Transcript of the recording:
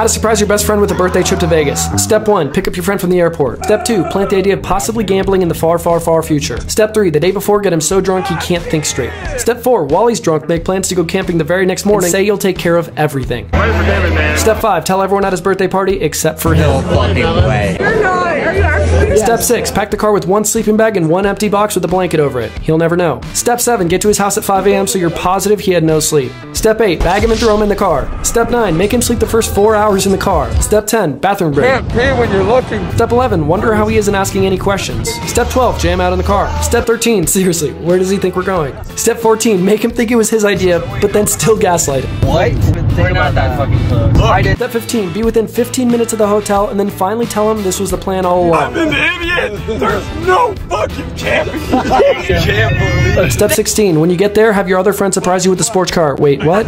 How to surprise your best friend with a birthday trip to Vegas. Step 1. Pick up your friend from the airport. Step 2. Plant the idea of possibly gambling in the far, far, far future. Step 3. The day before, get him so drunk he can't think straight. Step 4. While he's drunk, make plans to go camping the very next morning. Say you'll take care of everything. Step 5. Tell everyone at his birthday party except for him. Way. Step 6. Pack the car with one sleeping bag and one empty box with a blanket over it. He'll never know. Step 7. Get to his house at 5 a.m. so you're positive he had no sleep. Step 8. Bag him and throw him in the car. Step 9. Make him sleep the first 4 hours in the car. Step 10. Bathroom break. Can't pee when you're looking. Step 11. Wonder how he isn't asking any questions. Step 12. Jam out in the car. Step 13. Seriously, where does he think we're going? Step 14. Make him think it was his idea, but then still gaslight him. What? We're not that fucking close. I did. Step 15. Be within 15 minutes of the hotel and then finally tell him this was the plan all along. an idiot. There's no fucking camping. Step 16. When you get there, have your other friend surprise you with a sports car. Wait, what?